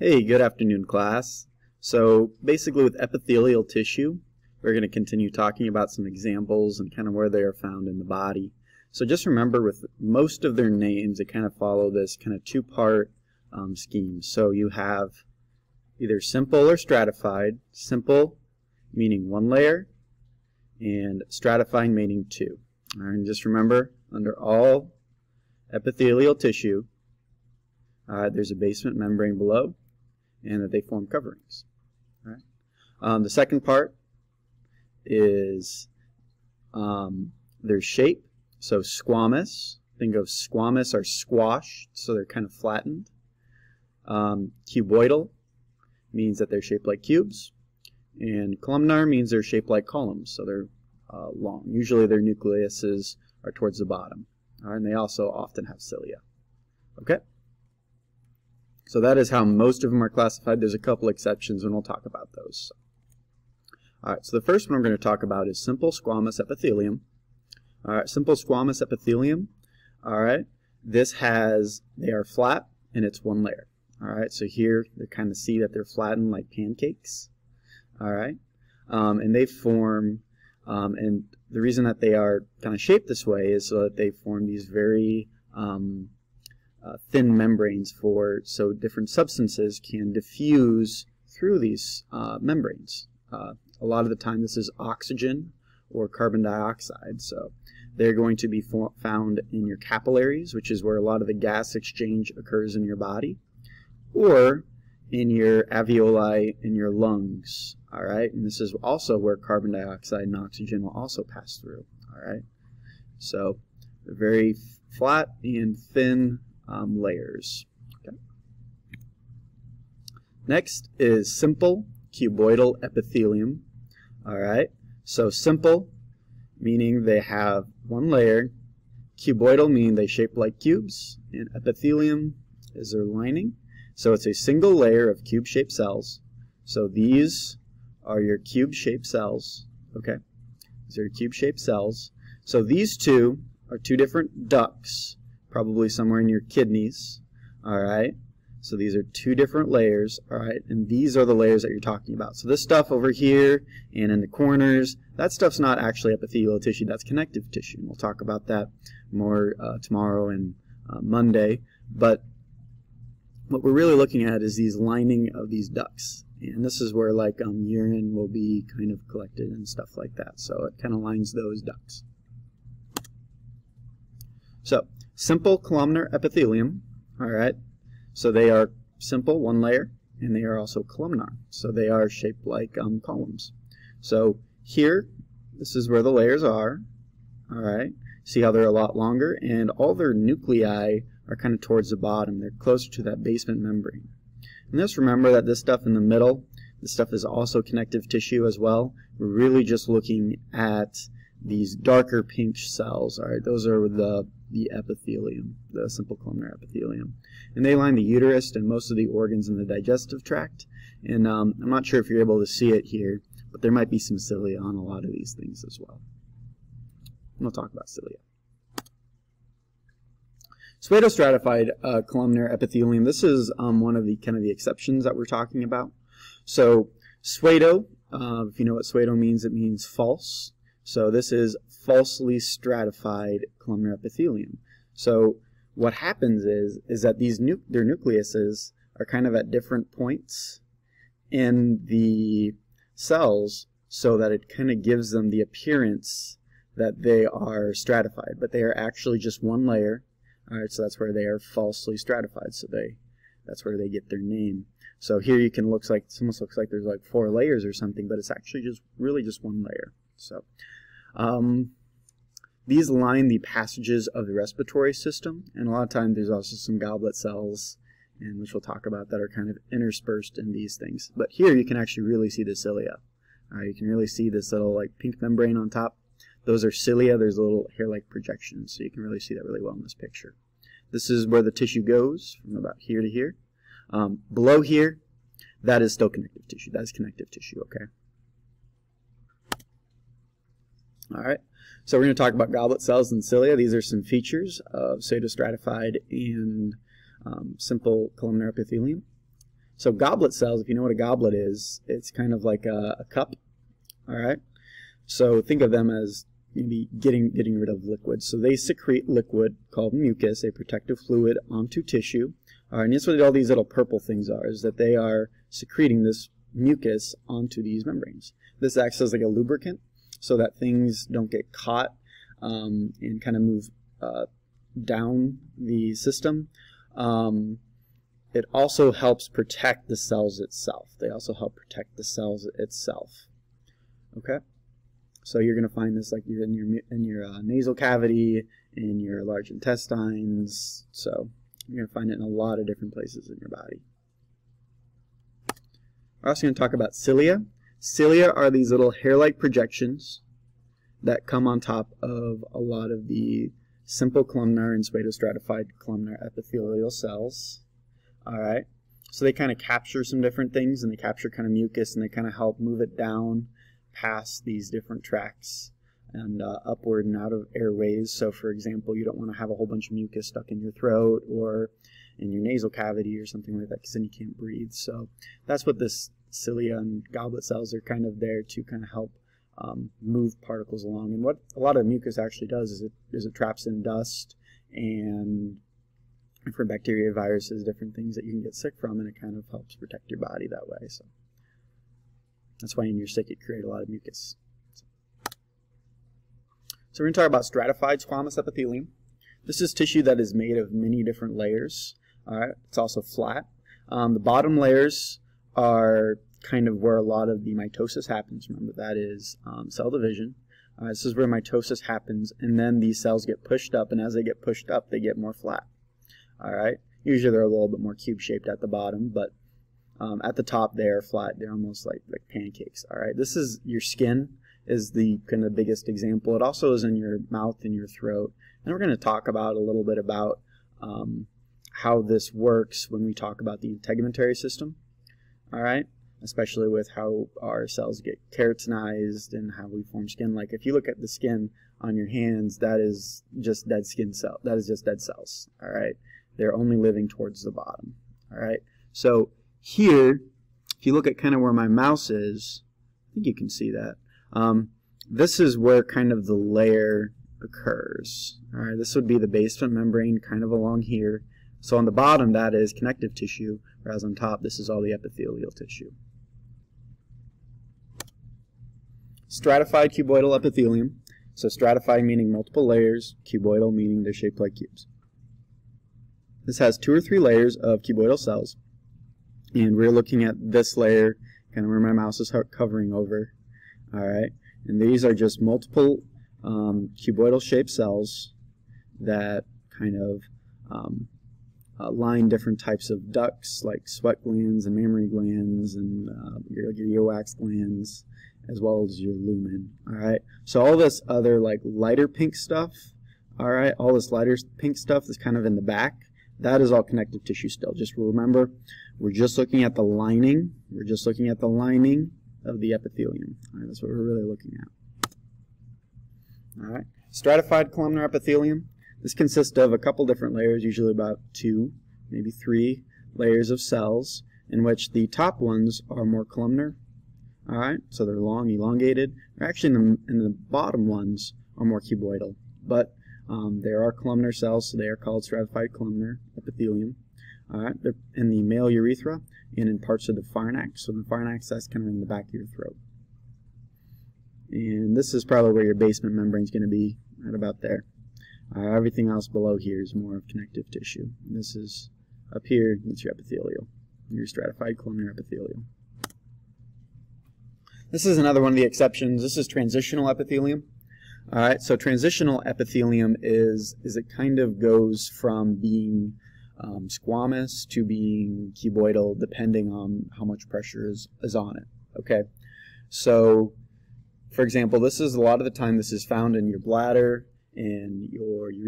Hey, good afternoon, class. So basically with epithelial tissue, we're going to continue talking about some examples and kind of where they are found in the body. So just remember with most of their names, they kind of follow this kind of two-part um, scheme. So you have either simple or stratified. Simple meaning one layer, and stratified meaning two. And just remember, under all epithelial tissue, uh, there's a basement membrane below, and that they form coverings. Right? Um, the second part is um, their shape. So squamous, think of squamous are squashed, so they're kind of flattened. Um, cuboidal means that they're shaped like cubes. And columnar means they're shaped like columns, so they're uh, long. Usually their nucleuses are towards the bottom. Right, and they also often have cilia. Okay? So that is how most of them are classified. There's a couple exceptions, and we'll talk about those. All right, so the first one I'm going to talk about is simple squamous epithelium. All right, simple squamous epithelium. All right, this has, they are flat, and it's one layer. All right, so here you kind of see that they're flattened like pancakes. All right, um, and they form, um, and the reason that they are kind of shaped this way is so that they form these very um, uh, thin membranes for so different substances can diffuse through these uh, membranes. Uh, a lot of the time this is oxygen or carbon dioxide. So they're going to be found in your capillaries, which is where a lot of the gas exchange occurs in your body, or in your alveoli in your lungs. All right, and this is also where carbon dioxide and oxygen will also pass through. All right, so very flat and thin um, layers. Okay. Next is simple cuboidal epithelium. All right, so simple meaning they have one layer. Cuboidal meaning they shape like cubes, and epithelium is their lining. So it's a single layer of cube-shaped cells. So these are your cube-shaped cells. Okay, these are cube-shaped cells. So these two are two different ducts probably somewhere in your kidneys. All right. So these are two different layers, all right, and these are the layers that you're talking about. So this stuff over here and in the corners, that stuff's not actually epithelial tissue, that's connective tissue. And We'll talk about that more uh, tomorrow and uh, Monday. But what we're really looking at is these lining of these ducts. And this is where like um, urine will be kind of collected and stuff like that. So it kind of lines those ducts. So simple columnar epithelium, all right, so they are simple, one layer, and they are also columnar. So they are shaped like um, columns. So here, this is where the layers are, all right. See how they're a lot longer, and all their nuclei are kind of towards the bottom. They're closer to that basement membrane. And just remember that this stuff in the middle, this stuff is also connective tissue as well. We're really just looking at these darker pink cells. All right, those are the the epithelium, the simple columnar epithelium. And they line the uterus and most of the organs in the digestive tract. And um, I'm not sure if you're able to see it here, but there might be some cilia on a lot of these things as well. And we'll talk about cilia. Pseudostratified uh, columnar epithelium. This is um, one of the kind of the exceptions that we're talking about. So pseudo, uh, if you know what pseudo means, it means false. So this is falsely stratified columnar epithelium. So what happens is is that these nu their nucleuses are kind of at different points in the cells so that it kind of gives them the appearance that they are stratified, but they are actually just one layer. All right, so that's where they are falsely stratified. So they that's where they get their name. So here you can looks like it almost looks like there's like four layers or something, but it's actually just really just one layer. So um, these line the passages of the respiratory system, and a lot of times there's also some goblet cells, and which we'll talk about, that are kind of interspersed in these things. But here you can actually really see the cilia. Uh, you can really see this little like pink membrane on top. Those are cilia. There's a little hair-like projection, so you can really see that really well in this picture. This is where the tissue goes from about here to here. Um, below here, that is still connective tissue. That is connective tissue, okay? All right, so we're going to talk about goblet cells and cilia. These are some features of pseudostratified and um, simple columnar epithelium. So goblet cells, if you know what a goblet is, it's kind of like a, a cup. All right. So think of them as maybe getting getting rid of liquid. So they secrete liquid called mucus, a protective fluid, onto tissue. All right, and that's what all these little purple things are, is that they are secreting this mucus onto these membranes. This acts as like a lubricant so that things don't get caught um, and kind of move uh, down the system. Um, it also helps protect the cells itself. They also help protect the cells itself. Okay, so you're going to find this like you're in your in your uh, nasal cavity, in your large intestines. So you're going to find it in a lot of different places in your body. We're also going to talk about cilia. Cilia are these little hair-like projections that come on top of a lot of the simple columnar and squamostratified columnar epithelial cells. All right. So they kind of capture some different things and they capture kind of mucus and they kind of help move it down past these different tracts and uh, upward and out of airways. So for example, you don't want to have a whole bunch of mucus stuck in your throat or in your nasal cavity or something like that because then you can't breathe. So that's what this cilia and goblet cells are kind of there to kind of help um, move particles along. And what a lot of mucus actually does is it, is it traps in dust and different bacteria, viruses, different things that you can get sick from, and it kind of helps protect your body that way. So that's why when you're sick, it create a lot of mucus. So we're going to talk about stratified squamous epithelium. This is tissue that is made of many different layers. All right, it's also flat. Um, the bottom layers are kind of where a lot of the mitosis happens. Remember, that is um, cell division. Uh, this is where mitosis happens, and then these cells get pushed up, and as they get pushed up, they get more flat. All right. Usually they're a little bit more cube-shaped at the bottom, but um, at the top they are flat. They're almost like like pancakes. All right. This is your skin is the kind of biggest example. It also is in your mouth and your throat, and we're going to talk about a little bit about um, how this works when we talk about the integumentary system. All right especially with how our cells get keratinized and how we form skin. Like if you look at the skin on your hands, that is just dead skin cell. That is just dead cells. All right, they're only living towards the bottom. All right, so here, if you look at kind of where my mouse is, I think you can see that. Um, this is where kind of the layer occurs. All right, this would be the basement membrane kind of along here. So on the bottom, that is connective tissue, whereas on top, this is all the epithelial tissue. Stratified cuboidal epithelium. So stratified meaning multiple layers, cuboidal meaning they're shaped like cubes. This has two or three layers of cuboidal cells. And we're looking at this layer, kind of where my mouse is covering over. All right. And these are just multiple um, cuboidal shaped cells that kind of um, uh, line different types of ducts like sweat glands and mammary glands and uh, your, your earwax glands as well as your lumen. All right. So all this other like lighter pink stuff, all right, all this lighter pink stuff is kind of in the back. That is all connective tissue still. Just remember, we're just looking at the lining. We're just looking at the lining of the epithelium. All right, that's what we're really looking at. All right. Stratified columnar epithelium. This consists of a couple different layers, usually about two, maybe three layers of cells, in which the top ones are more columnar. All right, so they're long, elongated. Actually in the, in the bottom ones are more cuboidal, but um, there are columnar cells, so they are called stratified columnar epithelium. All right, they're in the male urethra and in parts of the pharynx. So the pharynx, that's kind of in the back of your throat. And this is probably where your basement membrane is going to be, right about there. Uh, everything else below here is more of connective tissue. This is up here, it's your epithelial, your stratified columnar epithelium. This is another one of the exceptions. This is transitional epithelium. All right, so transitional epithelium is is it kind of goes from being um, squamous to being cuboidal, depending on how much pressure is, is on it. Okay, so for example, this is a lot of the time this is found in your bladder, in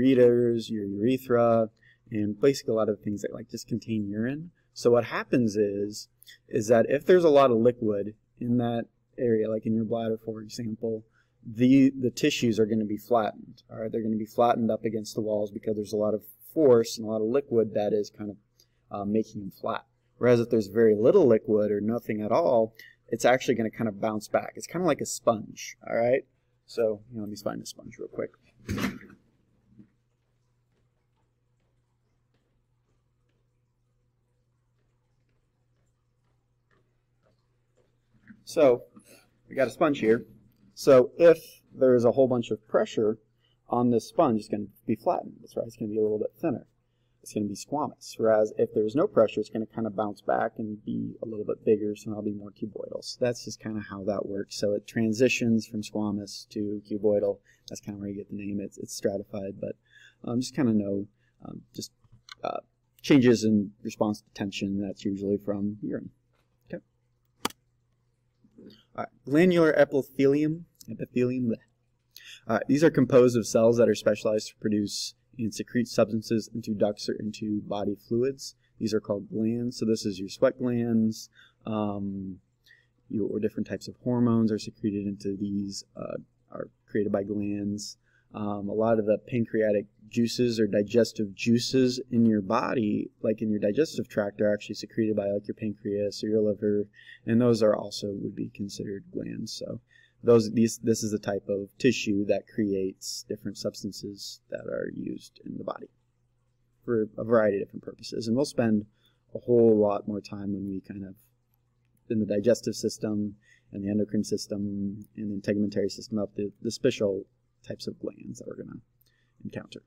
ureters, your urethra, and basically a lot of things that like just contain urine. So what happens is, is that if there's a lot of liquid in that area, like in your bladder, for example, the the tissues are going to be flattened. All right, they're going to be flattened up against the walls because there's a lot of force and a lot of liquid that is kind of uh, making them flat. Whereas if there's very little liquid or nothing at all, it's actually going to kind of bounce back. It's kind of like a sponge, all right? So you know, let me find a sponge real quick. So we got a sponge here. So if there is a whole bunch of pressure on this sponge, it's going to be flattened. That's right. It's going to be a little bit thinner. It's going to be squamous. Whereas if there's no pressure, it's going to kind of bounce back and be a little bit bigger, so it'll be more cuboidal. So that's just kind of how that works. So it transitions from squamous to cuboidal. That's kind of where you get the name. It's, it's stratified, but um, just kind of know um, just uh, changes in response to tension. That's usually from urine. Right, glandular epithelium. Epithelium. these are composed of cells that are specialized to produce and secrete substances into ducts or into body fluids. These are called glands. So this is your sweat glands. Um, or different types of hormones are secreted into these, uh, are created by glands. Um, a lot of the pancreatic juices or digestive juices in your body, like in your digestive tract, are actually secreted by like your pancreas or your liver, and those are also would be considered glands. So those these this is the type of tissue that creates different substances that are used in the body for a variety of different purposes. And we'll spend a whole lot more time when we kind of in the digestive system and the endocrine system and the integumentary system of the, the special types of glands that we're going to encounter.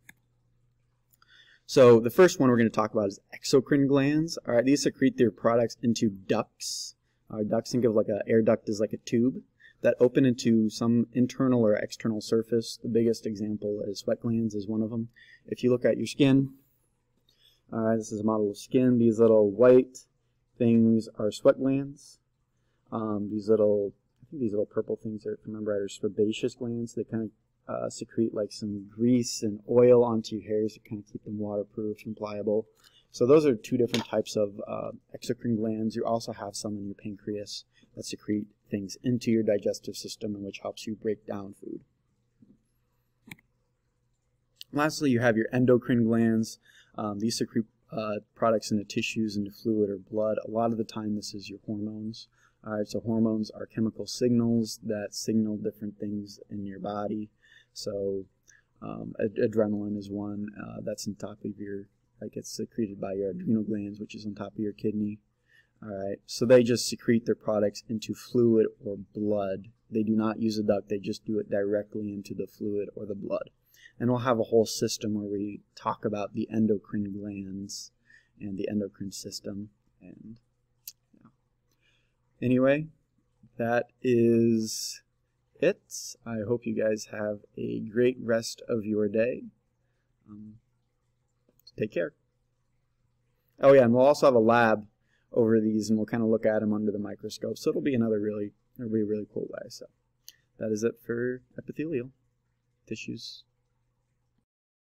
So the first one we're going to talk about is exocrine glands. All right, these secrete their products into ducts. Uh, ducts, think of like an air duct is like a tube that open into some internal or external surface. The biggest example is sweat glands is one of them. If you look at your skin, all right, this is a model of skin. These little white things are sweat glands. Um, these little, I think these little purple things are, remember right, are sebaceous glands. They kind of uh, secrete like some grease and oil onto your hairs to kind of keep them waterproof and pliable. So those are two different types of uh, exocrine glands. You also have some in your pancreas that secrete things into your digestive system and which helps you break down food. Lastly, you have your endocrine glands. Um, these secrete uh, products into tissues, into fluid or blood. A lot of the time, this is your hormones. All right, so hormones are chemical signals that signal different things in your body. So um, ad adrenaline is one uh, that's on top of your, like it's secreted by your adrenal glands, which is on top of your kidney. All right, so they just secrete their products into fluid or blood. They do not use a duct, they just do it directly into the fluid or the blood. And we'll have a whole system where we talk about the endocrine glands and the endocrine system. And yeah. anyway, that is it. I hope you guys have a great rest of your day. Um, take care. Oh yeah, and we'll also have a lab over these, and we'll kind of look at them under the microscope. So it'll be another really, it'll be a really cool way. So that is it for epithelial tissues.